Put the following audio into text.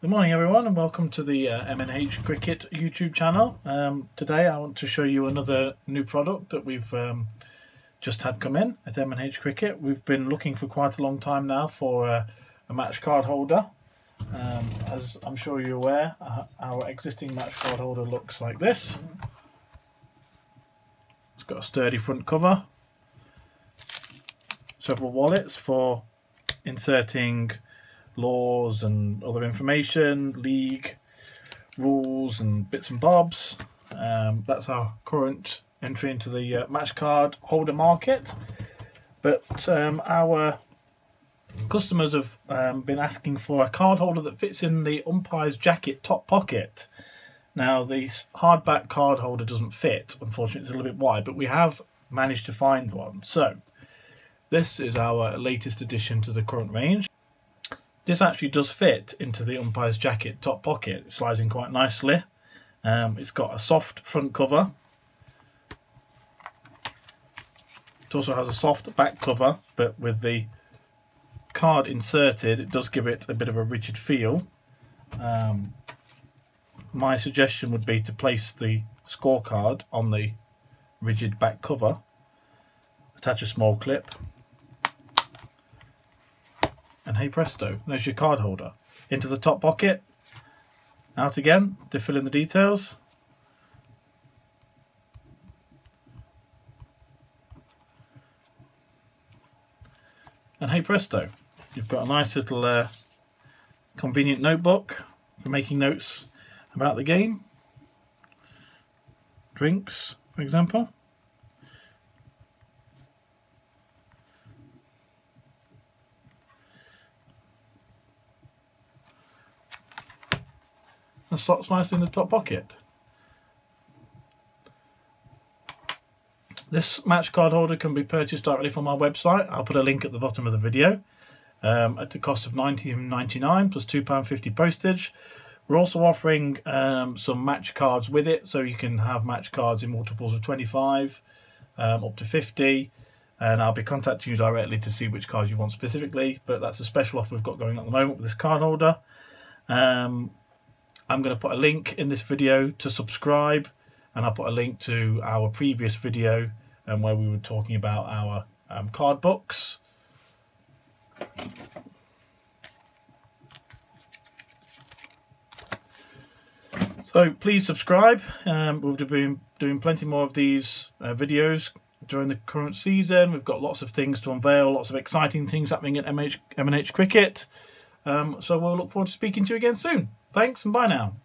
Good morning everyone and welcome to the uh, MNH Cricket YouTube channel. Um, today I want to show you another new product that we've um, just had come in at MNH Cricket. We've been looking for quite a long time now for uh, a match card holder. Um, as I'm sure you're aware, uh, our existing match card holder looks like this. It's got a sturdy front cover, several wallets for inserting laws and other information, league rules and bits and bobs. Um, that's our current entry into the uh, match card holder market. But um, our customers have um, been asking for a card holder that fits in the umpire's jacket top pocket. Now, the hardback card holder doesn't fit, unfortunately, it's a little bit wide, but we have managed to find one. So, this is our latest addition to the current range. This actually does fit into the umpire's jacket top pocket. It slides in quite nicely. Um, it's got a soft front cover. It also has a soft back cover, but with the card inserted, it does give it a bit of a rigid feel. Um, my suggestion would be to place the scorecard on the rigid back cover, attach a small clip, and hey presto, there's your card holder. Into the top pocket, out again to fill in the details. And hey presto, you've got a nice little uh, convenient notebook for making notes about the game. Drinks, for example. And slots nicely in the top pocket. This match card holder can be purchased directly from our website. I'll put a link at the bottom of the video um, at the cost of $19.99 plus £2.50 postage. We're also offering um, some match cards with it, so you can have match cards in multiples of 25 um, up to 50 and I'll be contacting you directly to see which cards you want specifically but that's a special offer we've got going on at the moment with this card holder um, I'm going to put a link in this video to subscribe and I'll put a link to our previous video um, where we were talking about our um, card books. So please subscribe. Um, we'll be doing plenty more of these uh, videos during the current season. We've got lots of things to unveil, lots of exciting things happening at MH, MNH Cricket. Um, so we'll look forward to speaking to you again soon. Thanks and bye now.